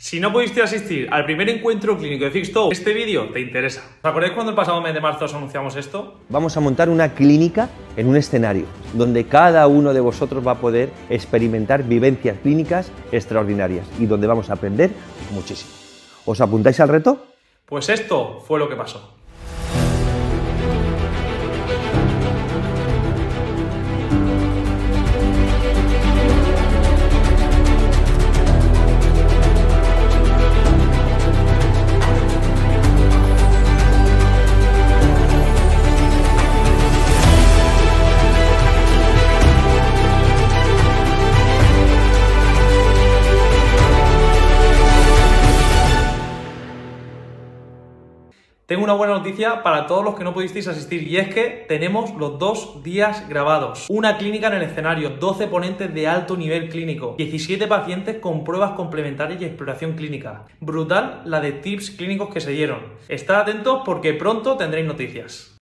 Si no pudiste asistir al primer encuentro clínico de Fixto, este vídeo te interesa. ¿Os acordáis cuando el pasado mes de marzo os anunciamos esto? Vamos a montar una clínica en un escenario donde cada uno de vosotros va a poder experimentar vivencias clínicas extraordinarias y donde vamos a aprender muchísimo. ¿Os apuntáis al reto? Pues esto fue lo que pasó. Tengo una buena noticia para todos los que no pudisteis asistir y es que tenemos los dos días grabados. Una clínica en el escenario, 12 ponentes de alto nivel clínico, 17 pacientes con pruebas complementarias y exploración clínica. Brutal la de tips clínicos que se dieron. Estad atentos porque pronto tendréis noticias.